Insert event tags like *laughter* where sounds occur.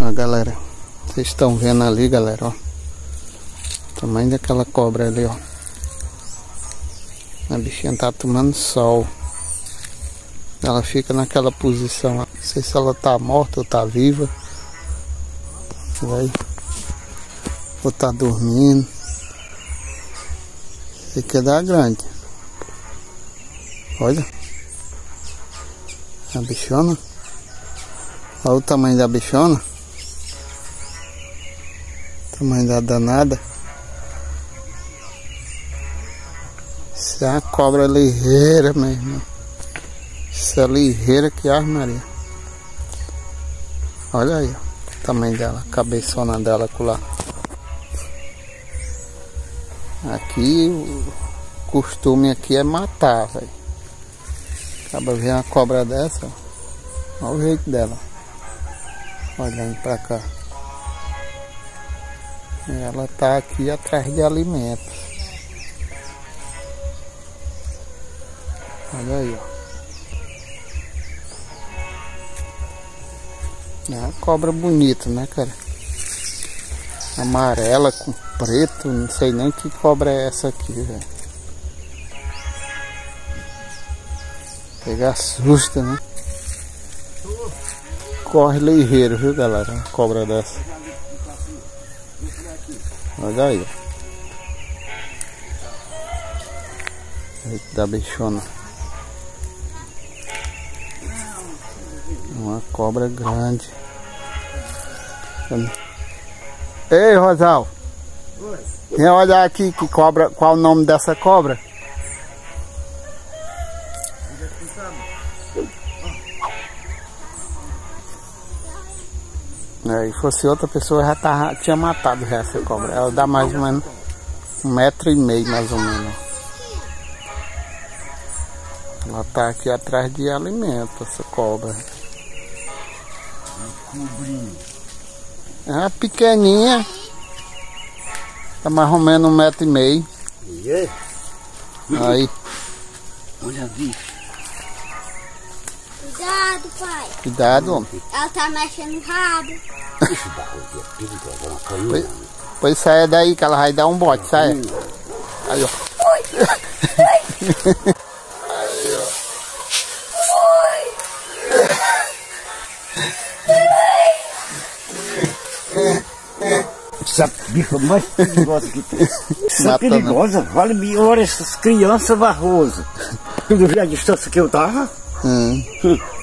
Ó, galera. Vocês estão vendo ali, galera, ó. O tamanho daquela cobra ali, ó. A bichinha tá tomando sol. Ela fica naquela posição. Não sei se ela tá morta ou tá viva. Vai. Ou tá dormindo. Tem que dar grande. Olha. A bichona. Olha o tamanho da bichona. Tamanho da danada. Isso é uma cobra ligeira mesmo. Isso é ligeira que armaria. Olha aí, ó. O tamanho dela, a cabeçona dela lá. Aqui o costume aqui é matar, velho. Acaba ver uma cobra dessa, ó. Olha o jeito dela. Olhando pra cá. Ela tá aqui atrás de alimentos. Olha aí, ó. É uma cobra bonita, né, cara? Amarela com preto, não sei nem que cobra é essa aqui, velho. Pegar susto, né? Corre ligeiro, viu, galera? Uma cobra dessa. Olha aí. Eita bichona. Uma cobra grande. Ei, Rosal. Vem olhar aqui que cobra, qual o nome dessa cobra? É, e fosse outra pessoa já tava, tinha matado já essa cobra. Ela dá mais ou menos um metro e meio mais ou menos. Ela tá aqui atrás de alimento, essa cobra. É uma pequeninha. Tá mais ou menos um metro e meio. Aí. Olha ali. Cuidado, pai. Cuidado, homem. Ela tá mexendo no rabo. Pois, pois saia daí que ela vai dar um bote, saia. Aí, ó. Aí, ó. Essa bicha mais perigosa que tem. *laughs* Essa é perigosa, vale mil horas essas crianças varrosas. Tu viu a distância que eu tava? 嗯。哼。